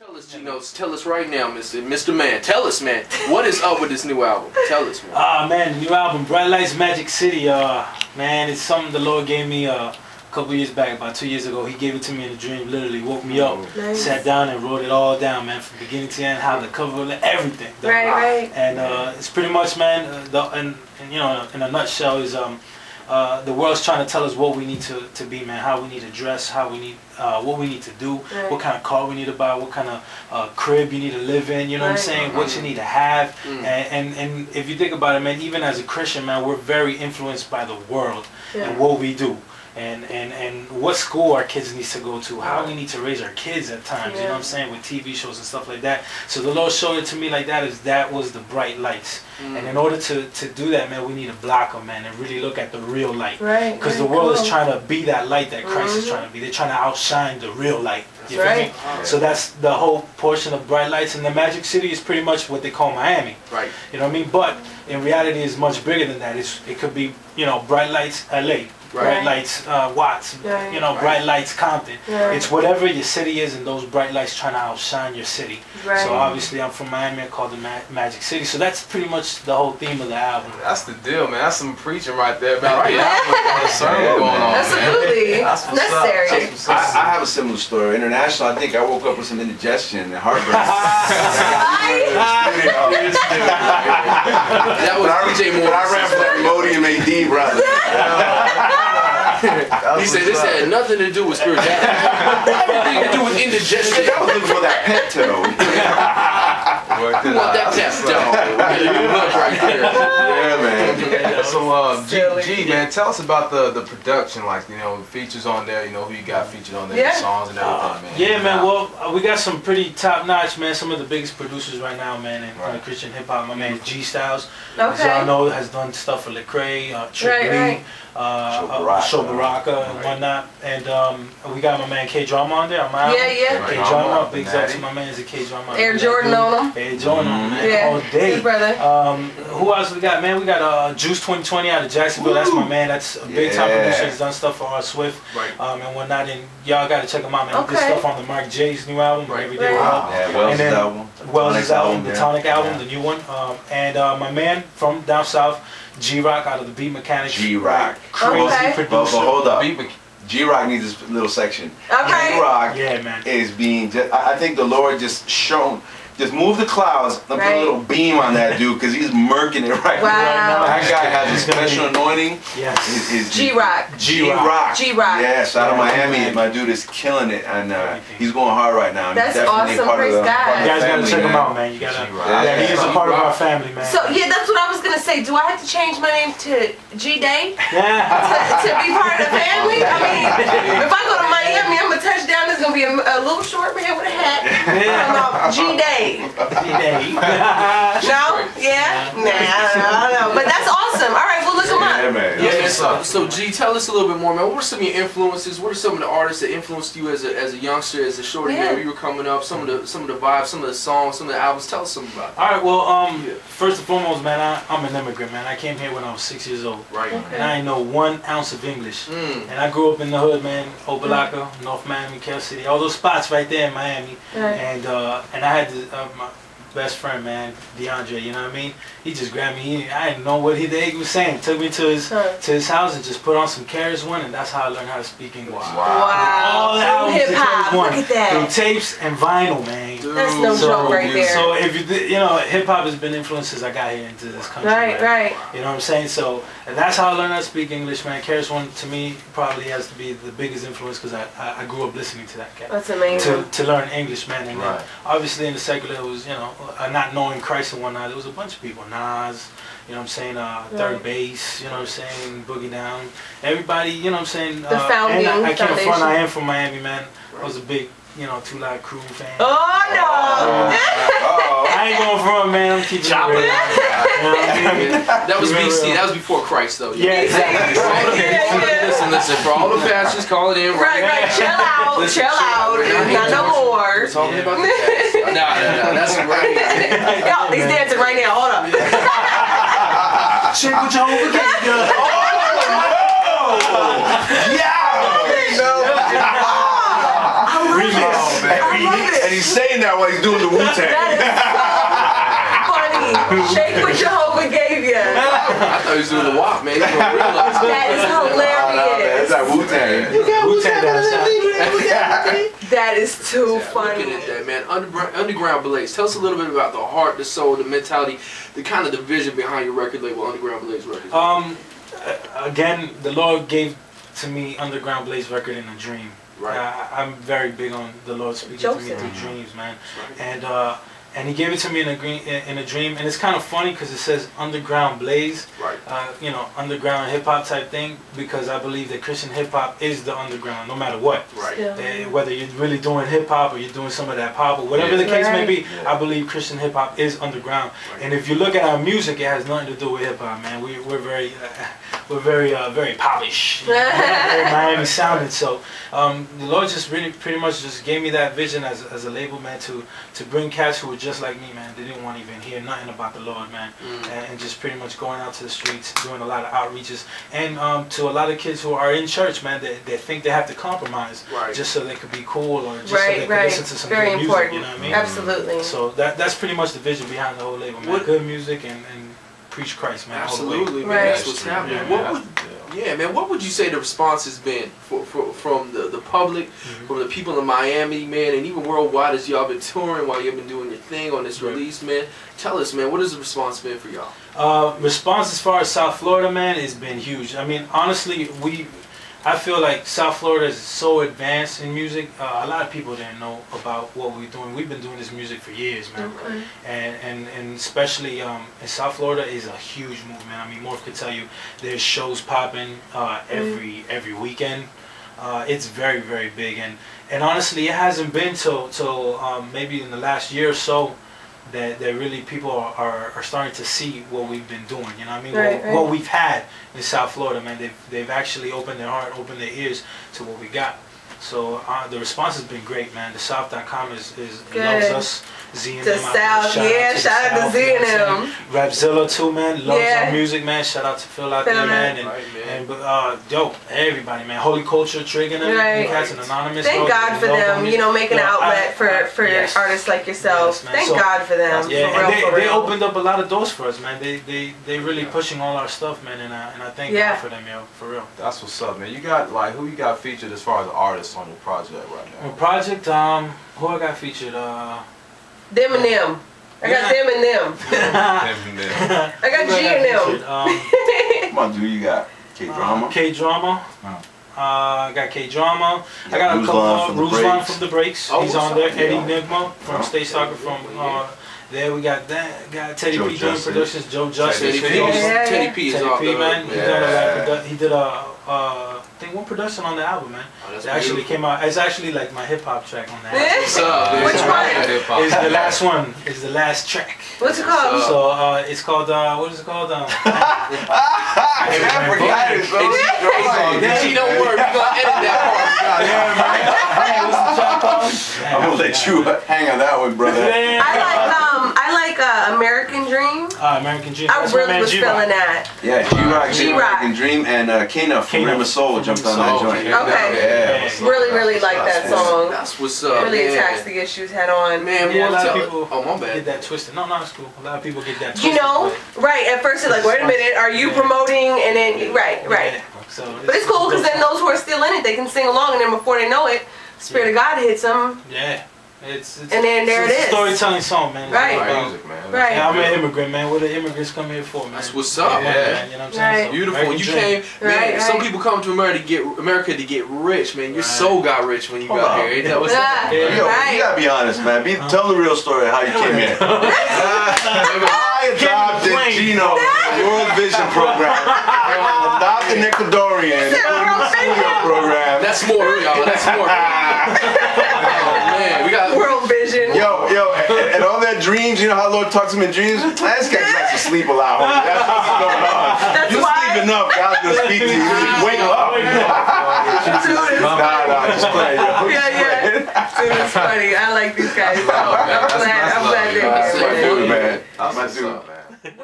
Tell us, G-Notes, tell us right now, Mr. Mr. Man. Tell us, man. What is up with this new album? Tell us, man. Ah man, the new album, Bright Lights Magic City. Uh, man, it's something the Lord gave me uh, a couple years back, about two years ago. He gave it to me in a dream. Literally woke me up, Nice. sat down and wrote it all down, man, from beginning to end. How the cover, everything. The- Right, right. And uh, it's pretty much, man. Uh, the, and, and you know, in a nutshell, is um, uh, the world's trying to tell us what we need to, to be, man. How we need to dress, how we need, uh, what we need to do, Right. what kind of car we need to buy, what kind of uh, crib you need to live in. You know what I'm Right. saying? What you need to have. Mm. And, and and if you think about it, man, even as a Christian, man, we're very influenced by the world Yeah. and what we do. And, and and what school our kids need to go to, how we need to raise our kids at times, you know what I'm saying, with TV shows and stuff like that. So the Lord showed it to me like that is that was the bright lights. Mm. And in order to, to do that, man, we need to block them, man, and really look at the real light. Right. Because the right, world is trying to be that light that Christ is Mhm. trying to be. They're trying to outshine the real light. You That's feel me? right. So that's the whole portion of Bright Lights. And the Magic City is pretty much what they call Miami. Right. You know what I mean? But in reality, it's much bigger than that. It's, it could be, you know, Bright Lights LA, Bright Right. Lights uh, Watts, Right. you know, Bright Lights Compton. Right. It's whatever your city is, and those bright lights trying to outshine your city. Right. So obviously, I'm from Miami. I call it Ma- Magic City. So that's pretty much the whole theme of the album. That's the deal, man. That's some preaching right there about Right. the album. Got a sermon going man. on, man. That's what's Necessary. Up. That's what's up. I, I have a similar story. International, I think I woke up with some indigestion and heartburn. That was DJ Moore. I ran for that Imodium AD, brother. He said this had nothing to do with spirituality. Everything to do with indigestion. I was looking for that Pepto. Worked You it want out. that Pepto? You look right there. Yeah, man. So, uh, G, G, man, tell us about the the production, like you know, features on there. You know who you got featured on there, Yeah. the songs and everything, man. Yeah, man. Well, uh, we got some pretty top notch, man. Some of the biggest producers right now, man, in Right. uh, Christian hip hop. My man G Styles, as y'all Okay. know, has done stuff for Lecrae, uh, Trip Right, Lee, right. uh, Sho uh, Baraka. Sho Baraka, and whatnot. And um, we got my man K Drama on there. on my Yeah, yeah. K Right. Drama, big up to my man, is K Drama. Air Jordan on them. Air Jordan on 'em, man, Yeah. all day. Good brother. Um, who else we got, man? We got uh, Juice 2020 out of Jacksonville. That's my man. That's a big time producer. He's done stuff for R Swift Right. um, and whatnot. And y'all got to check him out, man. He did stuff on the Mark J's new album, Right. Every Day Right. Wow. Yeah, Wells' And then- album. Wells' Tonic's album, the. Tonic album, Yeah. the new one. Um, and uh, my man from down south, G Rock out of the Beat Mechanics. G-Rock. Crazy Okay. producer. But, but hold up. Beat Mc- G-Rock needs this little section. Okay. G-Rock Yeah, man. is being just, I I think the Lord just shown, just move the clouds and put a little beam on that dude because he's murking it right Wow. now. That guy has a special anointing. Yes. Is- is- G Rock. G-Rock. G-Rock. Yes, out of Miami. man. My dude is killing it and uh, he's going hard right now. and he's That's awesome. part Praise of the, God. part of You guys gotta family, check him out, man. You gotta. G-Rock. Yeah, he is a part of our family, man. So yeah, that's what I was gonna say. Do I have to change my name to G Day to, yeah. to be part of the family? I mean, if I go to Miami, I'm gonna touchdown. There's gonna be a, a little short man with a hat. I'm out G Day. Yeah. No? Yeah? Nah, I don't know. But that's awesome. All right, well look him Yeah, up. man. Yeah, That's so, so G, tell us a little bit more, man. What were some of your influences? What are some of the artists that influenced you as a, as a youngster, as a shorty Yeah. man? when You were coming up. Some of the some of the vibes, some of the songs, some of the albums. Tell us something about. It. All right. Well, um, Yeah. first and foremost, man, I, I'm an immigrant, man. I came here when I was six years old, It. Right. and I ain't know one ounce of English. Mm. And I grew up in the hood, man. Opa-locka, North Miami, Carol City, all those spots right there in Miami. Right. And uh, and I had to, uh, my best friend, man, DeAndre. You know what I mean? He just grabbed me. He, I didn't know what he, the heck he was saying. Took me to his Huh. to his house and just put on some KRS-One, and that's how I learned how to speak English. All Wow. the albums hip -hop. Look at through that. tapes and vinyl, man. That's no So- joke right there. So if you you know, hip hop has been influenced since I got here into this country. Right, right. You know what I'm saying? So and that's how I learned how to speak English, man. KRS-One to me probably has to be the biggest influence because I, I I grew up listening to that cat. That's amazing. to learn English, man, and then Right. obviously in the secular, it was you know uh, not knowing Christ and whatnot. There was a bunch of people, Nas, you know what I'm saying, uh, Third Right. Bass, you know what I'm saying, Boogie Down, everybody, you know what I'm saying. The uh, founding and I, I can't front. I am from Miami, man. I was a big, you know, Two Live Crew fan. Oh no! Uh-oh. I ain't going front, man. I'm keeping it real. You know what I mean? Yeah, that was You remember- BC. That was before Christ, though. Yeah, exactly. For all the- Yeah, yeah. Listen, listen. For all the pastors calling in, Right, right. Chill out. Listen, Chill out. Not Not no more. We're talking about the past. No, no, no. That's right. Yo, he's dancing right now. Hold up. Shake with Jehovah King. Oh, yeah! I love Remix. it. I love it. and he's saying that while he's doing the Wu Tang. That is so funny. Shake what Jehovah gave you. I thought he was doing the walk, man. He's gonna realize That is Oh, no, man, hilarious. it's like Wu Tang. Wu-Tang down south. That is too Looking funny. at that, man. Underground, Underground Blaze. Tell us a little bit about the heart, the soul, the mentality, the kind of the vision behind your record label, Underground Blaze Records. Um, again, the Lord gave to me Underground Blaze record in a dream. Right. Uh, I'm very big on the Lord speaking to me Joseph. through dreams, man. Right. And uh, and He gave it to me in a green, in a dream, and it's kind of funny because it says Underground Blaze, Right. Uh, you know, underground hip hop type thing, because I believe that Christian hip hop is the underground, no matter what. Right. Still. Uh, whether you're really doing hip hop or you're doing some of that pop or whatever the case may be, Yeah. I believe Christian hip hop is underground. Right. And if you look at our music, it has nothing to do with hip hop, man. We, we're very, uh, we're very, uh, very polished, very Miami sounding. So um, the Lord just really, pretty much just gave me that vision as, as a label, man, to to bring cats who were just like me, man. They didn't want to even hear nothing about the Lord, man, Mm. and, and just pretty much going out to the streets, doing a lot of outreaches, and um, to a lot of kids who are in church, man, that, that think they have to compromise Right. just so they could be cool or just so they Right, could right. listen to some Very good music. important. You know what I mean? Absolutely. So that that's pretty much the vision behind the whole label, man. What- Good music and, and preach Christ, man. all the way. Absolutely, man. Right. That's what's happening. Yeah, what man. would, yeah, man. What would you say the response has been for, for, from the, the public, Mhm. from the people in Miami, man, and even worldwide as y'all been touring while you've been doing your thing on this Right. release, man? Tell us, man. What has the response been for y'all? Uh, response as far as South Florida, man, has been huge. I mean, honestly, we, I feel like South Florida is so advanced in music. Uh, a lot of people didn't know about what we're doing. We've been doing this music for years, man. Okay. and and, and especially um, in South Florida is a huge movement. I mean, Morph could tell you there's shows popping uh, every every weekend. Uh, it's very very big, and and honestly, it hasn't been till till um, maybe in the last year or so that that really people are, are, are starting to see what we've been doing. You know what I mean? Right, what, right. what we've had in South Florida, man. They've they've actually opened their heart, opened their ears to what we got. So uh, the response has been great, man. The South.com is, is Good. loves us. Z and The them out there. South, yeah, the shout out to Z you know and what I'm them. saying? Rapzilla too, man. Loves Yeah. our music, man. Shout out to Phil out Phil, there, man. man. And, Right, man. and but uh, yo, everybody, man. Holy Culture, Trigging them, Right. you cats and Anonymous. Thank yo, God for love our them, you know, making an Yo, I- outlet for, for yes. artists like yourself. Yes. Thank So- God for them. Yeah, for and they, they opened up a lot of doors for us, man. They they they really pushing all our stuff, man, and I and I thank Yeah. God for them, yo, for real. That's what's up, man. You got like who you got featured as far as artists on your project right My now? project, um, who I got featured, uh, Them and them. I got them and them. Them and them. I got who G I and them. Um, Come on, dude, you got K-drama. K drama. Oh. Uh, I got K drama. I Yeah, got a couple from of Ruslan Breaks. from the breaks. Oh, He's on there. Eddie Yeah. Nigma from Oh. State Soccer from uh, there. We got that. Got Teddy Joe P doing productions. Joe Justice. Teddy P, Yeah, yeah. Teddy P is Teddy off P the man. He Yeah. a He did a uh, I think one production on the album, man. Oh, that's It actually came out. It's actually like my hip hop track on the Yeah? album. What's up? Which man? one? Hip-hop. It's the last one. It's the last track. What's it called? So uh, it's called uh, what is it called? Um, I forgot it, bro. Hey, G, don't worry. We're going to edit that hey, what's the track called? I'm gonna let you hang on that one, brother. Yeah. I like um I like uh, American Dream. Uh, American Dream. I really was G-Rock. feeling that. Yeah, G-Rock, G-Rock. American Dream, and uh, Kena from Kena Rim of Soul from jumped on that joint. Okay. Yeah. what's up? Really, really like that song. That's what's up, Really man. attacks the issues head on. Man, Yeah, a more lot of people Oh, my get that twisted. No, no, it's cool. A lot of people get that twisted. You know, right? At first, it's like, wait a minute, are you promoting? And then, right, right. Yeah, So But it's cool because then those who are still in it, they can sing along, and then before they know it, Spirit of God hits them. Yeah, it's, it's And then there it's it a storytelling song, man. Right. about- Music, man. Right. Yeah, I'm an immigrant, man. What the immigrants come here for, man? That's what's up, Yeah, man. man. You know what I'm saying? Right. So, Beautiful. American You dream. came, man. Right, Some people come to America to get America to get rich, man. Your Right. soul got rich when you Hold got on. here. That what's Ah, up? Yeah. Yo, Right. you gotta be honest, man. Be, tell the real story of how you came here. I adopted Plain. Gino World Vision program. Adopted Ecuadorian World Vision. program. That's more, y'all. That's more. oh, man, we got. World Vision. Yo, yo, and, and all that dreams, you know how Lord talks to me in dreams? Man, this guy just likes to sleep a lot, homie. That's what's going on. That's you why. sleep enough, God's gonna speak to you. Wake up. Dude, it's- Nah, nah, just playing, yo. Yeah, yeah. Dude, it's funny. I like these guys. So I'm glad. I'm glad they're That's here. my man. dude, man. That's My what's dude. up, man.